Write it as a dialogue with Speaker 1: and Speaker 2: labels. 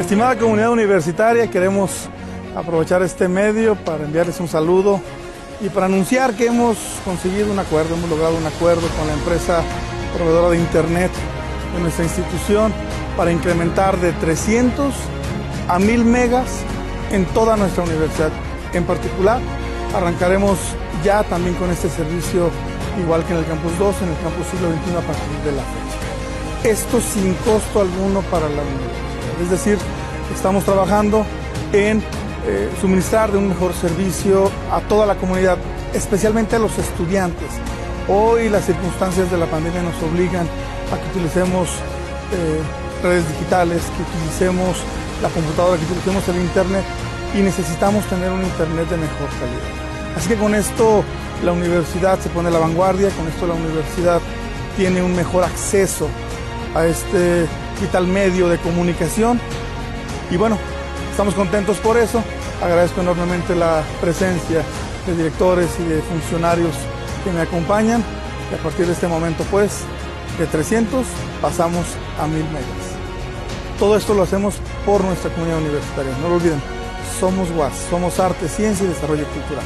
Speaker 1: Estimada comunidad universitaria, queremos aprovechar este medio para enviarles un saludo y para anunciar que hemos conseguido un acuerdo, hemos logrado un acuerdo con la empresa proveedora de Internet de nuestra institución para incrementar de 300 a 1000 megas en toda nuestra universidad. En particular, arrancaremos ya también con este servicio, igual que en el Campus 2, en el Campus Siglo XXI a partir de la fecha. Esto sin costo alguno para la universidad. Es decir, estamos trabajando en eh, suministrar de un mejor servicio a toda la comunidad, especialmente a los estudiantes. Hoy las circunstancias de la pandemia nos obligan a que utilicemos eh, redes digitales, que utilicemos la computadora, que utilicemos el Internet y necesitamos tener un Internet de mejor calidad. Así que con esto la universidad se pone a la vanguardia, con esto la universidad tiene un mejor acceso a este vital medio de comunicación y bueno, Estamos contentos por eso. Agradezco enormemente la presencia de directores y de funcionarios que me acompañan. Y a partir de este momento, pues, de 300 pasamos a 1000 megas. Todo esto lo hacemos por nuestra comunidad universitaria. No lo olviden, somos UAS, somos arte, ciencia y desarrollo cultural.